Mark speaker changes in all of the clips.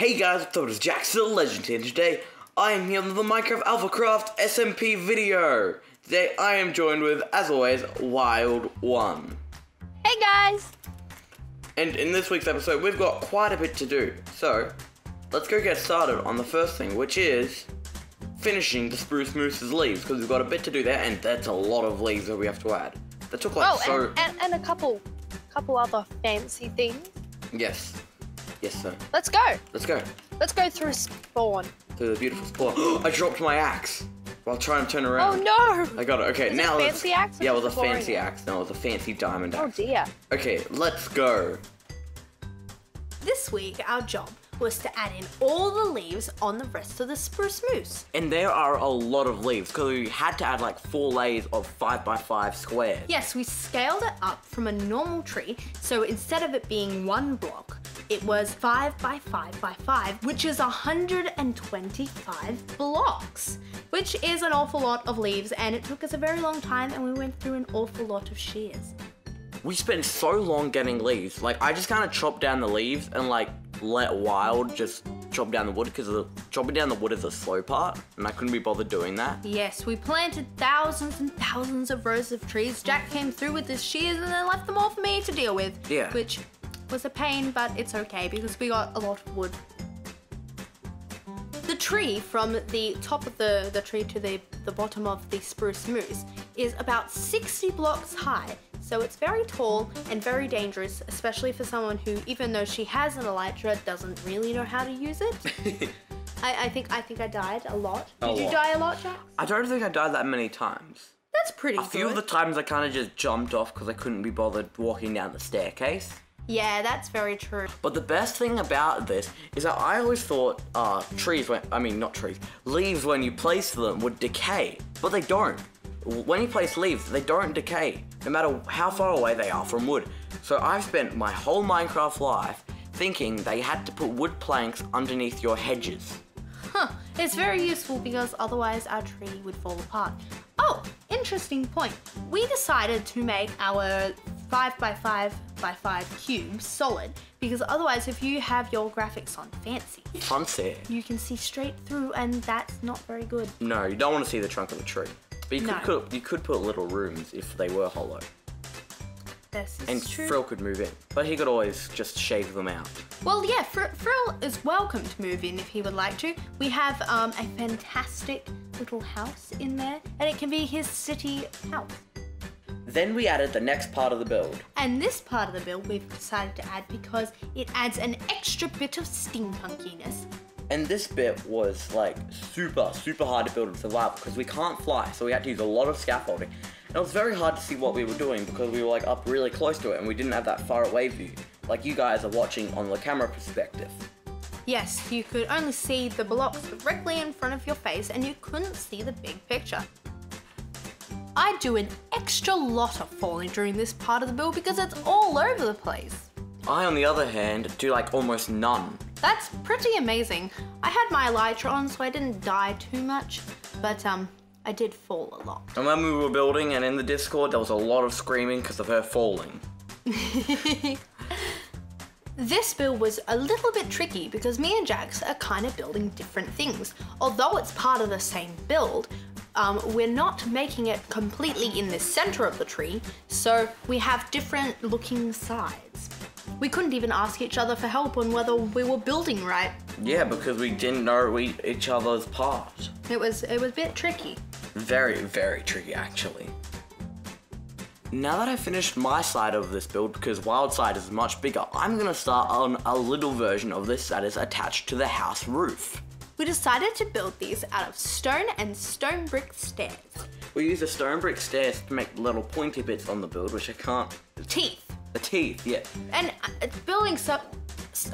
Speaker 1: Hey guys, what's up? It's Jax the Legend here. Today, I am here with the Minecraft AlphaCraft SMP video. Today, I am joined with, as always, Wild One.
Speaker 2: Hey guys!
Speaker 1: And in this week's episode, we've got quite a bit to do. So, let's go get started on the first thing, which is finishing the Spruce Moose's leaves, because we've got a bit to do there, and that's a lot of leaves that we have to add. That took like
Speaker 2: Oh,
Speaker 1: so.
Speaker 2: and, and, and a couple, couple other fancy things.
Speaker 1: Yes. Yes, sir.
Speaker 2: Let's go.
Speaker 1: Let's go.
Speaker 2: Let's go through spawn.
Speaker 1: Through the beautiful spawn. I dropped my axe while trying to turn around.
Speaker 2: Oh no!
Speaker 1: I got it. Okay,
Speaker 2: Was it
Speaker 1: now
Speaker 2: a
Speaker 1: let's.
Speaker 2: fancy axe
Speaker 1: Yeah, it was a
Speaker 2: a
Speaker 1: fancy
Speaker 2: axe?
Speaker 1: axe. No, it was a fancy diamond
Speaker 2: Oh
Speaker 1: axe.
Speaker 2: dear.
Speaker 1: Okay, let's go.
Speaker 3: This week, our job was to add in all the leaves on the rest of the spruce moose.
Speaker 1: And there are a lot of leaves because we had to add like four layers of five by five squares.
Speaker 3: Yes, we scaled it up from a normal tree, so instead of it being one block, it was five by five by five, which is 125 blocks, which is an awful lot of leaves, and it took us a very long time, and we went through an awful lot of shears.
Speaker 1: We spent so long getting leaves. Like I just kind of chopped down the leaves and like let Wild just chop down the wood because chopping down the wood is the slow part, and I couldn't be bothered doing that.
Speaker 3: Yes, we planted thousands and thousands of rows of trees. Jack came through with his shears and then left them all for me to deal with.
Speaker 1: Yeah.
Speaker 3: Which was a pain, but it's okay because we got a lot of wood. The tree from the top of the, the tree to the, the bottom of the spruce moose is about 60 blocks high. So it's very tall and very dangerous, especially for someone who, even though she has an elytra, doesn't really know how to use it. I, I think I think I died a lot.
Speaker 1: A
Speaker 3: Did you die a lot, Jack?
Speaker 1: I don't think I died that many times.
Speaker 3: That's pretty
Speaker 1: A few of the times I kind of just jumped off because I couldn't be bothered walking down the staircase.
Speaker 3: Yeah, that's very true.
Speaker 1: But the best thing about this is that I always thought uh, trees, when, I mean not trees, leaves when you place them would decay, but they don't. When you place leaves, they don't decay, no matter how far away they are from wood. So I've spent my whole Minecraft life thinking they had to put wood planks underneath your hedges.
Speaker 3: Huh. It's very useful because otherwise our tree would fall apart. Oh, interesting point. We decided to make our 5 by 5 by 5 cube solid because otherwise if you have your graphics on fancy,
Speaker 1: Fancy.
Speaker 3: you can see straight through and that's not very good.
Speaker 1: No, you don't want to see the trunk of the tree. But you could,
Speaker 3: No.
Speaker 1: put, you could put little rooms if they were hollow.
Speaker 3: This is
Speaker 1: And
Speaker 3: true.
Speaker 1: Frill could move in. But he could always just shave them out.
Speaker 3: Well, yeah, Fr- Frill is welcome to move in if he would like to. We have um, a fantastic little house in there, and it can be his city house.
Speaker 1: Then we added the next part of the build.
Speaker 3: And this part of the build we've decided to add because it adds an extra bit of steampunkiness.
Speaker 1: And this bit was like super, super hard to build in survival because we can't fly, so we had to use a lot of scaffolding. And it was very hard to see what we were doing because we were like up really close to it and we didn't have that far away view, like you guys are watching on the camera perspective.
Speaker 3: Yes, you could only see the blocks directly in front of your face and you couldn't see the big picture. I do an extra lot of falling during this part of the build because it's all over the place.
Speaker 1: I, on the other hand, do like almost none.
Speaker 3: That's pretty amazing. I had my elytra on so I didn't die too much, but um, I did fall a lot.
Speaker 1: And when we were building and in the Discord, there was a lot of screaming because of her falling.
Speaker 3: This build was a little bit tricky because me and Jax are kind of building different things. Although it's part of the same build, um, we're not making it completely in the center of the tree, so we have different looking sides. We couldn't even ask each other for help on whether we were building right.
Speaker 1: Yeah, because we didn't know we, each other's part.
Speaker 3: It was it was a bit tricky.
Speaker 1: Very, very tricky actually. Now that I've finished my side of this build, because Wild Side is much bigger, I'm gonna start on a little version of this that is attached to the house roof.
Speaker 3: We decided to build these out of stone and stone brick stairs.
Speaker 1: We use the stone brick stairs to make little pointy bits on the build, which I can't.
Speaker 3: Teeth.
Speaker 1: The teeth, yeah.
Speaker 3: And uh, building cir-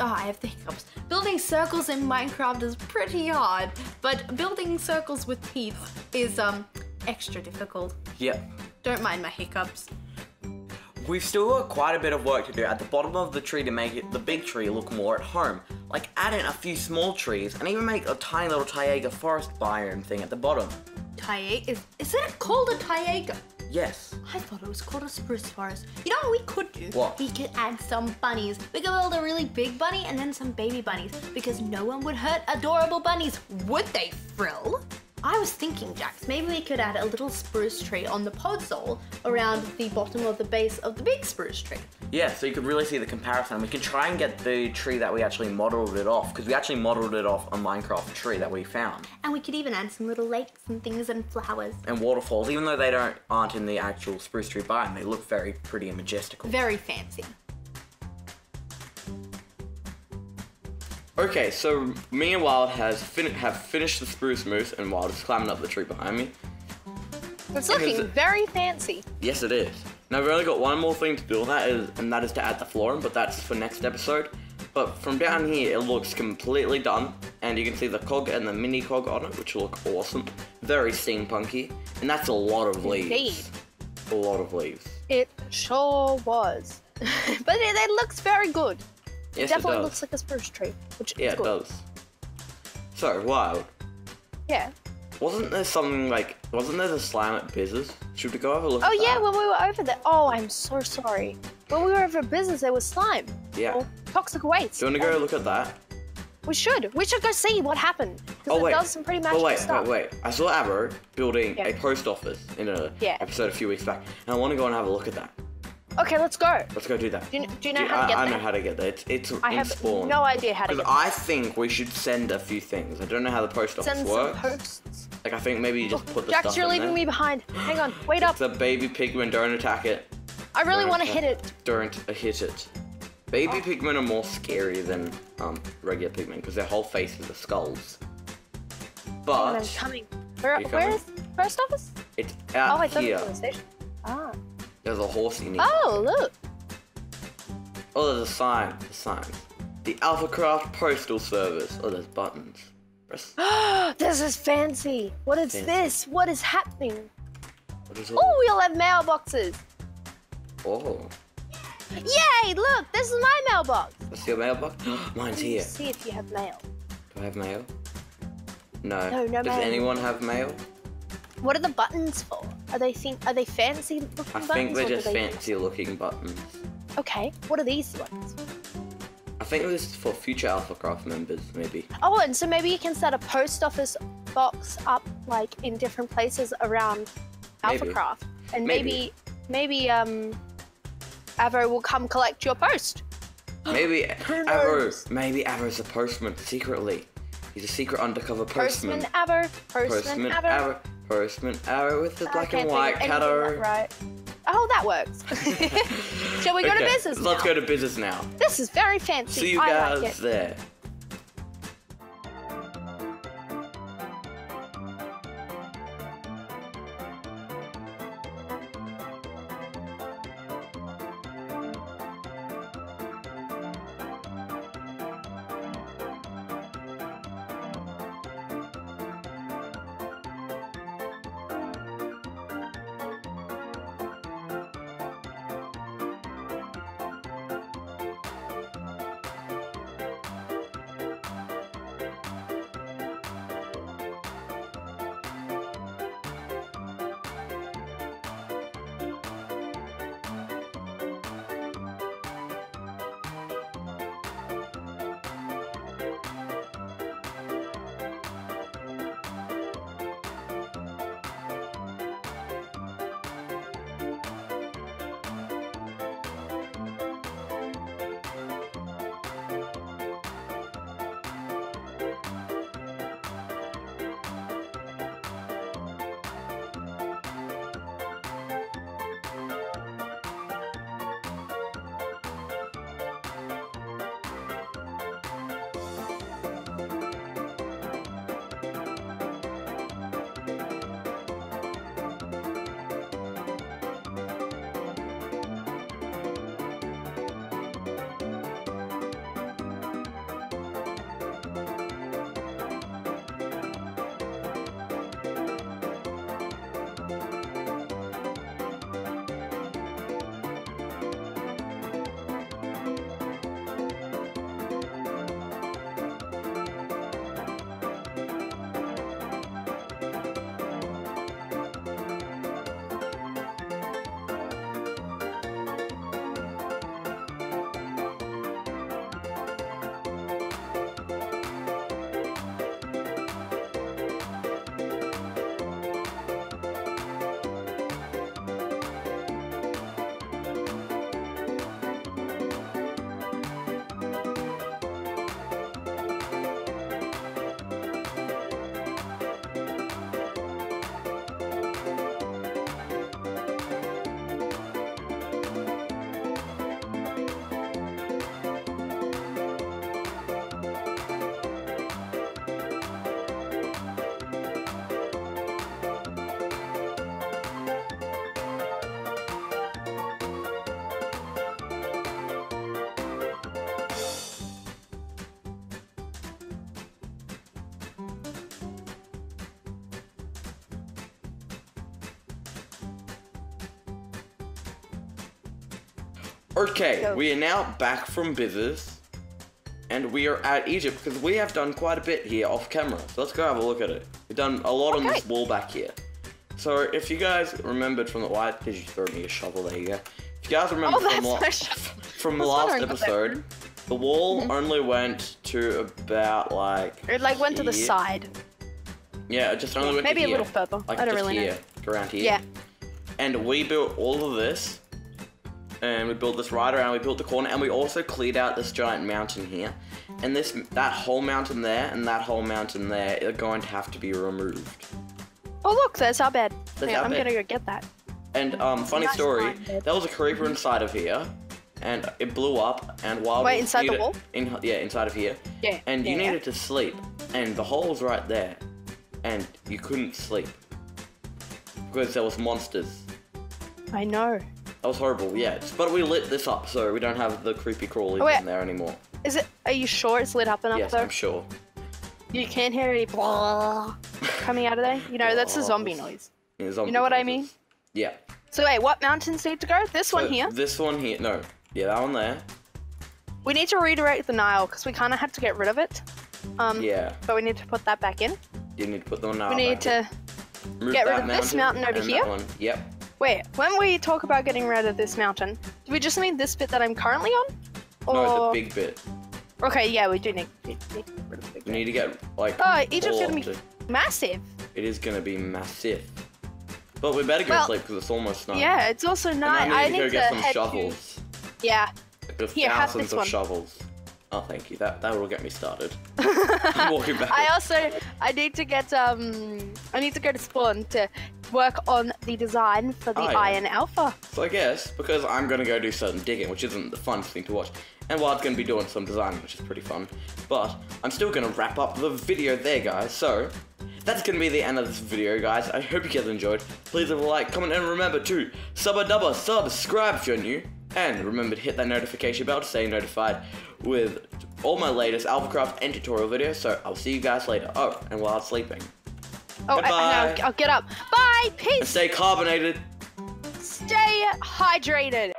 Speaker 3: oh, I have the hiccups. Building circles in Minecraft is pretty hard, but building circles with teeth is um extra difficult.
Speaker 1: Yep.
Speaker 3: Don't mind my hiccups.
Speaker 1: We've still got quite a bit of work to do at the bottom of the tree to make it the big tree look more at home. Like add in a few small trees and even make a tiny little Taiga forest biome thing at the bottom.
Speaker 3: Taiga is is it called a taiga?
Speaker 1: Yes.
Speaker 3: I thought it was called a spruce forest. You know what we could do?
Speaker 1: What?
Speaker 3: We could add some bunnies. We could build a really big bunny and then some baby bunnies because no one would hurt adorable bunnies, would they, Frill? I was thinking, Jax, maybe we could add a little spruce tree on the podzol around the bottom of the base of the big spruce tree.
Speaker 1: Yeah, so you could really see the comparison. We can try and get the tree that we actually modeled it off, because we actually modeled it off a Minecraft tree that we found.
Speaker 3: And we could even add some little lakes and things and flowers.
Speaker 1: And waterfalls, even though they don't aren't in the actual spruce tree biome, they look very pretty and majestical.
Speaker 3: Very fancy.
Speaker 1: Okay, so me and Wild has fin- have finished the spruce moose, and Wild is climbing up the tree behind me.
Speaker 2: It's
Speaker 1: And
Speaker 2: looking
Speaker 1: it-
Speaker 2: very fancy.
Speaker 1: Yes, it is. Now we've only got one more thing to do, and that is, and that is to add the flooring, but that's for next episode. But from down here, it looks completely done, and you can see the cog and the mini cog on it, which look awesome. Very steampunky, and that's a lot of leaves.
Speaker 2: Indeed.
Speaker 1: A lot of leaves.
Speaker 2: It sure was. but it, it looks very good.
Speaker 1: Yes,
Speaker 2: Definitely
Speaker 1: it does.
Speaker 2: looks like a spruce tree, which
Speaker 1: yeah,
Speaker 2: is
Speaker 1: it does. So, Wild,
Speaker 2: Yeah.
Speaker 1: wasn't there something like, wasn't there the slime at Biz's? Should we go have a look
Speaker 2: Oh yeah,
Speaker 1: that?
Speaker 2: when we were over there. Oh, I'm so sorry. When we were over at Biz's, there was slime.
Speaker 1: Yeah.
Speaker 2: Or toxic waste.
Speaker 1: Do you want to go look at that?
Speaker 2: We should. We should go see what happened. Because
Speaker 1: Oh
Speaker 2: it
Speaker 1: wait,
Speaker 2: does some pretty
Speaker 1: oh wait,
Speaker 2: stuff.
Speaker 1: wait, wait! I saw Arrow building
Speaker 2: Yeah.
Speaker 1: a post office in a
Speaker 2: Yeah.
Speaker 1: episode a few weeks back, and I want to go and have a look at that.
Speaker 2: Okay, let's go.
Speaker 1: Let's go do that.
Speaker 2: Do you, do you know
Speaker 1: Do-
Speaker 2: how to
Speaker 1: I,
Speaker 2: get
Speaker 1: I
Speaker 2: there?
Speaker 1: know how to get there. It's it's
Speaker 2: I
Speaker 1: in
Speaker 2: have
Speaker 1: spawn.
Speaker 2: no idea how to get there.
Speaker 1: I think we should send a few things. I don't know how the post office
Speaker 2: Send some
Speaker 1: works.
Speaker 2: posts.
Speaker 1: like I think maybe you just put the
Speaker 2: Jax,
Speaker 1: stuff
Speaker 2: you're
Speaker 1: in
Speaker 2: leaving
Speaker 1: there.
Speaker 2: me behind. Hang on, wait up.
Speaker 1: It's a baby pigman. Don't attack it.
Speaker 2: I really want to hit it.
Speaker 1: Don't hit it. Baby
Speaker 2: Oh.
Speaker 1: pigmen are more scary than um, regular pigmen because their whole faces are skulls.
Speaker 2: And
Speaker 1: But
Speaker 2: I'm coming. Where, where
Speaker 1: coming?
Speaker 2: is post office?
Speaker 1: it's
Speaker 2: Oh,
Speaker 1: out
Speaker 2: I thought it
Speaker 1: here.
Speaker 2: was
Speaker 1: There's a horse you need.
Speaker 2: Oh, look.
Speaker 1: Oh, there's a sign. The sign. The AlphaCraft Postal Service. Oh, there's buttons. Press.
Speaker 2: this is fancy. What is
Speaker 1: Fancy.
Speaker 2: this? What is happening?
Speaker 1: What is oh, all?
Speaker 2: Oh, we'll have mailboxes.
Speaker 1: Oh,
Speaker 2: Yay! Look, this is my mailbox.
Speaker 1: what's your mailbox? Mine's here.
Speaker 2: See if you have mail.
Speaker 1: Do I have mail? No.
Speaker 2: No, no
Speaker 1: Does
Speaker 2: mail.
Speaker 1: anyone have mail?
Speaker 2: What are the buttons for? Are they think? Are they fancy looking
Speaker 1: I
Speaker 2: buttons?
Speaker 1: think they're just
Speaker 2: they-
Speaker 1: fancy looking buttons.
Speaker 2: Okay. What are these ones?
Speaker 1: I think this is for future AlphaCraft members, maybe.
Speaker 2: Oh, and so maybe you can set a post office box up like in different places around
Speaker 1: Maybe.
Speaker 2: AlphaCraft, and
Speaker 1: Maybe.
Speaker 2: maybe maybe um, Avo will come collect your post.
Speaker 1: Maybe
Speaker 2: knows?
Speaker 1: Maybe Arrow's a postman secretly. He's a secret undercover postman.
Speaker 2: Postman Avo. Postman,
Speaker 1: Postman
Speaker 2: Avo.
Speaker 1: Postman Arrow with the black and white
Speaker 2: of anything
Speaker 1: cutter.
Speaker 2: that right. Oh, that works. Shall we go to Biz's
Speaker 1: Let's
Speaker 2: now?
Speaker 1: go to Biz's now.
Speaker 2: This is very fancy.
Speaker 1: See you
Speaker 2: I
Speaker 1: guys
Speaker 2: like
Speaker 1: there. Okay,
Speaker 2: Go.
Speaker 1: we are now back from Biz's, and we are at Egypt because we have done quite a bit here off camera. So let's go have a look at it. We've done a lot on this wall back here. So if you guys remembered from the why did you throw me a shovel? There you go. If you guys remember
Speaker 2: Oh,
Speaker 1: from, la- from last
Speaker 2: wondering what that
Speaker 1: episode, the wall mm-hmm. only went to about like
Speaker 2: It like went to the side.
Speaker 1: Yeah, it just only went
Speaker 2: Maybe a little further.
Speaker 1: Like
Speaker 2: I don't
Speaker 1: just
Speaker 2: really know.
Speaker 1: here, around here.
Speaker 2: Yeah.
Speaker 1: And we built all of this. And we built this right around, we built the corner, and we also cleared out this giant mountain here. And this that whole mountain there and that whole mountain there are going to have to be removed.
Speaker 2: Oh look, there's our bed.
Speaker 1: There's
Speaker 2: yeah,
Speaker 1: our
Speaker 2: I'm
Speaker 1: bed.
Speaker 2: gonna go get that.
Speaker 1: And um, funny
Speaker 2: Nice
Speaker 1: story,
Speaker 2: line, babe.
Speaker 1: there was a creeper inside of here, and it blew up. And while
Speaker 2: Wait, inside the
Speaker 1: needed-
Speaker 2: wall?
Speaker 1: In, yeah, inside of here.
Speaker 2: Yeah,
Speaker 1: And you
Speaker 2: yeah.
Speaker 1: needed to sleep, and the hole was right there, and you couldn't sleep because there was monsters.
Speaker 2: I know.
Speaker 1: That was horrible. Yeah, but we lit this up, so we don't have the creepy crawlies
Speaker 2: Oh,
Speaker 1: in there anymore.
Speaker 2: Is it? Are you sure it's lit up enough
Speaker 1: yes,
Speaker 2: though?
Speaker 1: I'm sure.
Speaker 2: You can't hear any blah coming out of there. You know, that's a zombie noise.
Speaker 1: Yeah, zombie
Speaker 2: You know what I mean?
Speaker 1: Yeah.
Speaker 2: So wait, what mountains need to go? This one here.
Speaker 1: This one here. No. Yeah, that one there.
Speaker 2: We need to redirect the Nile because we kind of had to get rid of it. Um,
Speaker 1: Yeah.
Speaker 2: But we need to put that back in.
Speaker 1: You need to put them on.
Speaker 2: we need to. get rid of this mountain over here?
Speaker 1: Yep.
Speaker 2: Wait, when we talk about getting rid of this mountain, do we just mean this bit that I'm currently on? Or...
Speaker 1: No, the big bit.
Speaker 2: Okay, yeah, we do need, need, need to get rid of the big
Speaker 1: You
Speaker 2: bit.
Speaker 1: need to get like.
Speaker 2: Oh, Egypt's gonna be
Speaker 1: it.
Speaker 2: massive.
Speaker 1: It is gonna be massive. But we better go
Speaker 2: Well,
Speaker 1: to sleep because it's almost night.
Speaker 2: Yeah, it's also night.
Speaker 1: I
Speaker 2: I
Speaker 1: need to
Speaker 2: need
Speaker 1: go get some shovels.
Speaker 2: To... Yeah.
Speaker 1: Like,
Speaker 2: Here, have
Speaker 1: thousands of
Speaker 2: one.
Speaker 1: shovels. Oh, thank you. That that will get me started. I'm walking back.
Speaker 2: I also I need to get um I need to go to spawn to work on the design for the
Speaker 1: Oh, yeah.
Speaker 2: Iron Alpha.
Speaker 1: So I guess because I'm gonna go do some digging, which isn't the fun thing to watch, and Wild's gonna be doing some designing, which is pretty fun. But I'm still gonna wrap up the video there, guys. So that's gonna be the end of this video, guys. I hope you guys enjoyed. Please leave a like, comment, and remember to sub a dubba subscribe if you're new. And remember to hit that notification bell to stay notified with all my latest Alphacraft and tutorial videos. So I'll see you guys later. Oh, and while I'm sleeping.
Speaker 2: Oh, I, I
Speaker 1: Goodbye.
Speaker 2: know, I'll get up. Bye.
Speaker 1: And
Speaker 2: Peace.
Speaker 1: stay carbonated.
Speaker 2: Stay hydrated.